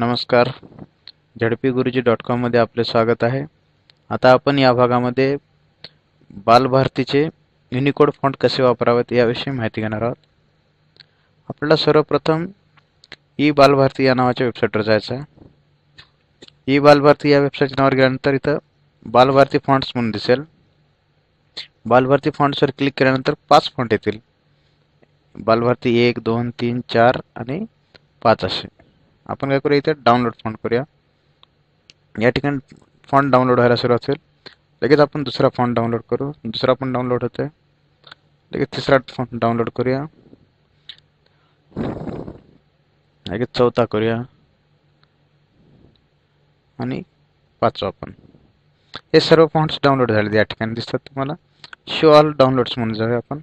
नमस्कार. झडपी गुरुजी डॉट कॉममध्ये आपले स्वागत आहे. आता आपण या भागामध्ये बालभारतीचे युनिकोड फॉन्ट कसे वापरावेत याविषयी माहिती घेणार आहोत. आपल्याला सर्वप्रथम ई बालभारती या नावाच्या वेबसाईटवर जायचं आहे. ई बालभारती या वेबसाईटच्या नावावर गेल्यानंतर इथं बालभारती फॉन्ट्स म्हणून दिसेल. बालभारती फॉन्ट्सवर क्लिक केल्यानंतर पाच फॉन्ट येतील. बालभारती एक दोन तीन चार आणि पाच असे. आपण काय करूया इथे डाउनलोड फॉन्ट करूया. या ठिकाणी फॉन्ट डाउनलोड व्हायला सुरुवात होईल. लगेच आपण दुसरा फॉन्ट डाउनलोड करू. दुसरा पण डाउनलोड होतोय. लगेच तिसरा फॉन्ट डाउनलोड करूया. लगेच चौथा करूया. आणि पाचवा आपण. हे सर्व फॉन्ट्स डाउनलोड झाले या ठिकाणी दिसतात तुम्हाला. शो ऑल डाउनलोड्स म्हणून जाऊया आपण.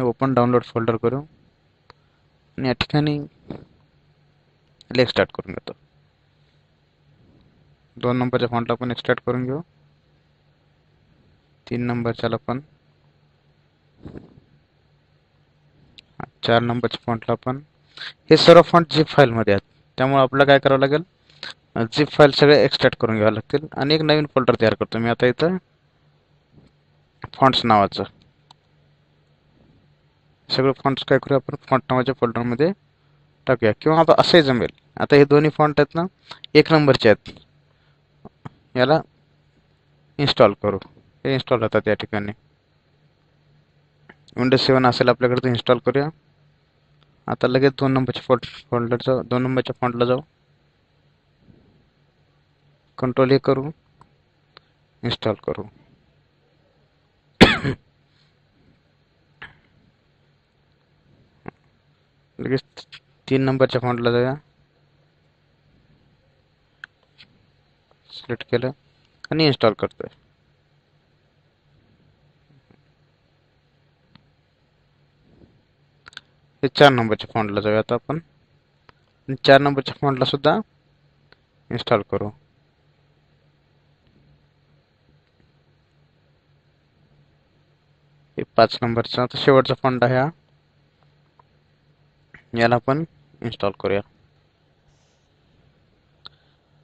ओपन डाउनलोड फोल्डर करू. आणि या ठिकाणी लेख स्टार्ट करून घेतो दोन नंबरच्या फॉन्टला पण एक्स्टार्ट करून घेऊ. तीन नंबरच्याला पण. चार नंबरच्या फॉन्टला पण. हे सर्व फॉन्ट झिप फाईलमध्ये आहेत. त्यामुळे आपल्याला काय करावं लागेल? झिप फाईल सगळे एक्स्ट्रॅक्ट करून घ्यावं लागतील. आणि एक नवीन फोल्डर तयार करतो. मी आता इथं फॉन्ट्स नावाचं. सगळं फॉन्ट्स काय करू आपण? फॉन्ट नावाच्या फोल्डरमध्ये टाकूया. किंवा आता असंही जमेल. आता हे दोन्ही फॉन्ट आहेत ना एक नंबरचे आहेत. याला इन्स्टॉल करू. हे इन्स्टॉल होतात या ठिकाणी. विंडोज सेवन असेल आपल्याकडे तर इन्स्टॉल करूया. आता लगेच दोन नंबरच्या फोल्ड फोल्डर जाऊ. दोन नंबरच्या फॉन्टला जाऊ. कंट्रोल हे करू. इन्स्टॉल करू लगेच तीन नंबरच्या फॉन्टला जाऊया. सिलेक्ट केलं आणि इन्स्टॉल करतोय. हे चार नंबरच्या फॉन्टला जाऊया आता आपण. चार नंबरच्या फॉन्टला सुद्धा इन्स्टॉल करू. हे पाच नंबरचा आता शेवटचा फॉन्ट आहे हा. याला आपण इन्स्टॉल करूया.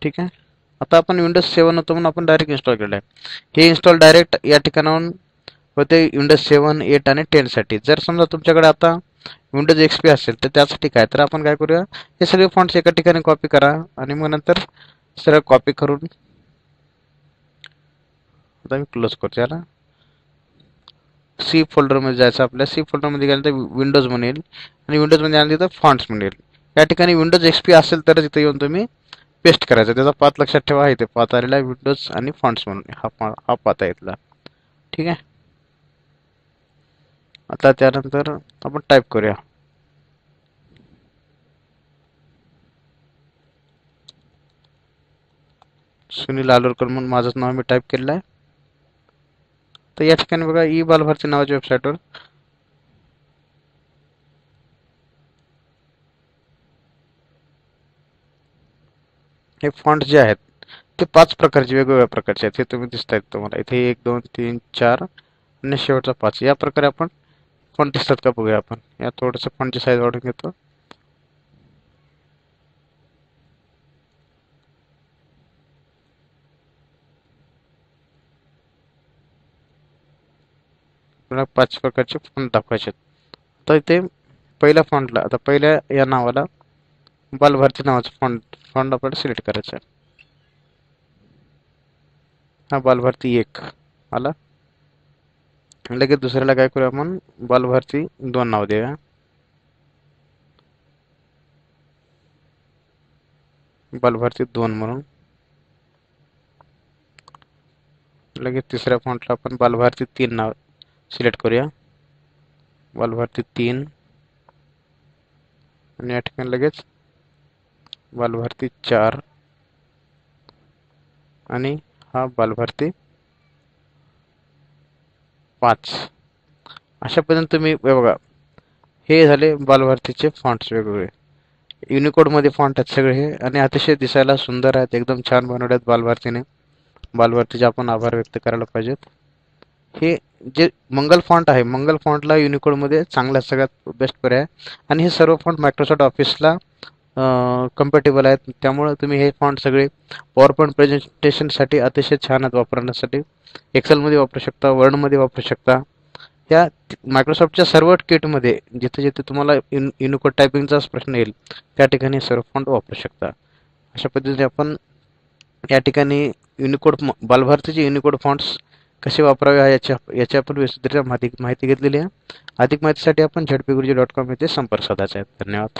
ठीक आहे? आता आपण विंडोज सेवन होतो म्हणून आपण डायरेक्ट इन्स्टॉल केलं आहे हे इन्स्टॉल डायरेक्ट या ठिकाणाहून होते विंडोज सेवन एट आणि टेनसाठी जर समजा तुमच्याकडे आता विंडोज एक्स पी असेल तर त्यासाठी काय? तर आपण काय करूया? हे सगळे फॉन्ट्स एका ठिकाणी कॉपी करा आणि मग नंतर सरळ कॉपी करून आता मी क्लोज करतो याला. सी फोल्डरमध्ये जायचं आपल्या सी फोल्डरमध्ये गेल्यानंतर विंडोज म्हणेल आणि विंडोजमध्ये आलं तिथं फॉन्ट्स म्हणेल. या ठिकाणी विंडोज एक्सपी असेल तरच इथं येऊन तुम्ही पेस्ट करायचं. त्याचा पाच लक्षात ठेवा इथे पात आलेला आहे विंडोज आणि फॉन्ट्स म्हणून. हा हा पाता आहे इथला. ठीक आहे? आता त्यानंतर आपण टाईप करूया. सुनील आलोरकर म्हणून माझंच नाव मी टाईप केलेलं आहे. तर या ठिकाणी बघा ई बालभारती नावाच्या वेबसाईटवर हे फॉन्ट जे आहेत ते पाच प्रकारचे वेगवेगळ्या प्रकारचे आहेत. हे तुम्ही दिसत आहेत तुम्हाला. इथे एक दोन तीन चार आणि शेवटचा पाच. या प्रकारे आपण फॉन्ट दिसतात का बघूया आपण. या थोडंसं फॉन्टची साईज वाढून घेतो. आपल्याला पाच प्रकारचे फॉन्ट दाखवायचे तर इथे पहिल्या फॉन्टला आता पहिल्या या नावाला बालभारती नावाचा फॉन्ट फॉन्ट आपल्याला सिलेक्ट करायचं आहे हा बालभारती एक आला. लगेच दुसऱ्याला काय करूया आपण? बालभारती दोन नाव देऊया. बालभारती दोन म्हणून. लगेच तिसऱ्या फॉन्टला आपण बालभारती तीन नाव सिलेक्ट करूया. बालभारती तीन. आणि या ठिकाणी लगेच बालभारती चार. आणि हा बालभारती पाच. अशा पद्धतीने तुम्ही बघा. हे झाले बालभारतीचे फॉन्ट्स वेगवेगळे. युनिकोडमध्ये फॉन्ट आहेत सगळे हे. आणि अतिशय दिसायला सुंदर आहेत. एकदम छान बनवले आहेत बालभारतीने बालभारतीचे आपण आभार व्यक्त करायला पाहिजेत. हे जे मंगल फॉन्ट आहे मंगल फॉन्टला युनिकोडमध्ये चांगला सगळ्यात बेस्ट पर्याय आणि हे सर्व फॉन्ट मायक्रोसॉफ्ट ऑफिसला कम्पॅटेबल आहेत. त्यामुळं तुम्ही हे फॉन्ट सगळे पॉवर पॉईंट प्रेझेंटेशनसाठी अतिशय छान आहेत वापरण्यासाठी. एक्सेलमध्ये वापरू शकता वर्डमध्ये वापरू शकता. या मायक्रोसॉफ्टच्या सर्व किटमध्ये जिथे जिथे तुम्हाला युन युनिकोड टायपिंगचाच प्रश्न येईल त्या ठिकाणी सर्व फॉन्ट वापरू शकता. अशा पद्धतीने आपण या ठिकाणी युनिकोड बालभारतीचे युनिकोड फॉन्ट्स कसे वापरावे याच्या याची आपण विस्तृत माहिती माहिती घेतलेली आहे. अधिक माहितीसाठी आपण झडपी गुरुजी डॉट कॉम येथे संपर्क साधायचा आहे. धन्यवाद.